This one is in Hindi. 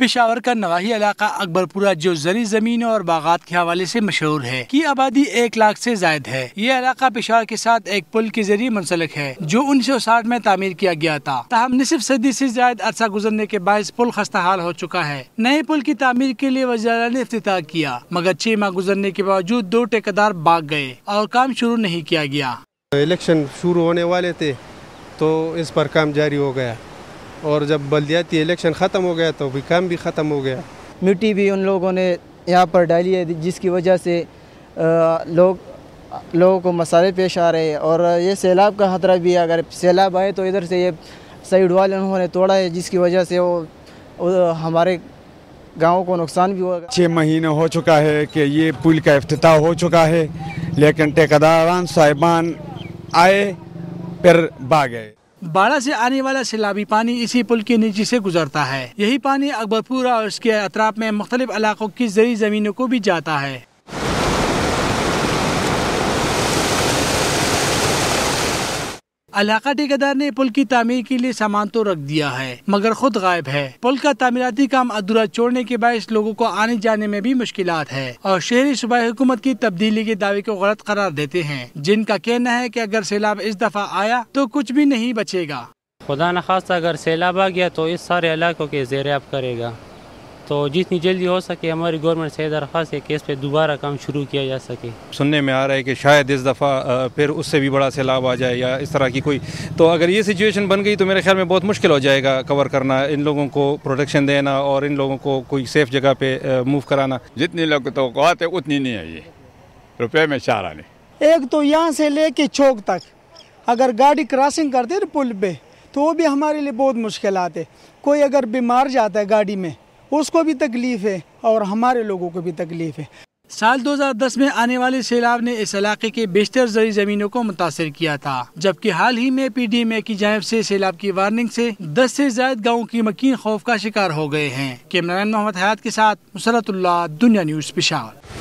पिशावर का नवाही इलाका अकबरपुरा जो जरी ज़मीन और बागात के हवाले से मशहूर है की आबादी एक लाख से जायद है। ये इलाका पिशावर के साथ एक पुल के ज़रिए मुंसलिक है, जो उन्नीस सौ साठ में तामीर किया गया था। तहम निसफ सदी ऐसी जायद अरसा गुजरने के बायस पुल खस्ता हाल हो चुका है। नए पुल की तामीर के लिए वजारा ने अफ्ताह किया, मगर छह माह गुजरने के बावजूद दो ठेकेदार भाग गए और काम शुरू नहीं किया गया। इलेक्शन शुरू होने वाले थे तो इस पर काम जारी हो गया। और जब बल्दियाती इलेक्शन ख़त्म हो गया तो भी काम भी ख़त्म हो गया। मिट्टी भी उन लोगों ने यहाँ पर डाली है जिसकी वजह से लोग लोगों को मसाले पेश आ रहे हैं। और ये सैलाब का खतरा भी है अगर सैलाब आए तो इधर से ये साइड वाले उन्होंने तोड़ा है जिसकी वजह से वो, वो हमारे गाँव को नुकसान भी हुआ। छः महीने हो चुका है कि ये पुल का अफ्ताह हो चुका है लेकिन ठेकेदारान साहिबान आए फिर भाग गए बाढ़ से आने वाला सैलाबी पानी इसी पुल के नीचे से गुजरता है। यही पानी अकबरपुरा और इसके अतराफ में मुख्तलिफ़ इलाकों की जरी जमीनों को भी जाता है। इलाका ठेकेदार ने पुल की तामीर के लिए सामान तो रख दिया है, मगर खुद गायब है। पुल का तामीराती काम अधूरा छोड़ने के बायस लोगों को आने जाने में भी मुश्किल है और शहरी सूबाई हुकूमत की तब्दीली के दावे को गलत करार देते हैं, जिनका कहना है की अगर सैलाब इस दफ़ा आया तो कुछ भी नहीं बचेगा। खुदा न खासा अगर सैलाब आ गया तो इस सारे इलाकों के जेर करेगा। तो जितनी जल्दी हो सके हमारी गवर्नमेंट से दरख्वास्त है कि इस पर दोबारा काम शुरू किया जा सके। सुनने में आ रहा है कि शायद इस दफ़ा फिर उससे भी बड़ा सैलाब आ जाए या इस तरह की कोई। तो अगर ये सिचुएशन बन गई तो मेरे ख्याल में बहुत मुश्किल हो जाएगा कवर करना इन लोगों को प्रोटेक्शन देना और इन लोगों को कोई सेफ़ जगह पे मूव कराना। जितनी लोग तो है उतनी नहीं है ये। रुपये में चार आने एक तो यहाँ से लेके चौक तक अगर गाड़ी क्रॉसिंग करते ना पुल पे तो वो भी हमारे लिए बहुत मुश्किल आते। कोई अगर बीमार जाता है गाड़ी में उसको भी तकलीफ़ है और हमारे लोगों को भी तकलीफ़ है। साल 2010 में आने वाले सैलाब ने इस इलाके के बेशतर जरी जमीनों को मुतासर किया था, जबकि हाल ही में पी डी एम ए की जानब से सैलाब की वार्निंग से 10 से ज़्यादा गाँव की मकीन खौफ का शिकार हो गए हैं। कैमरामैन मोहम्मद हयात के साथ मुसरतुल्ला दुनिया न्यूज़, पिशावर।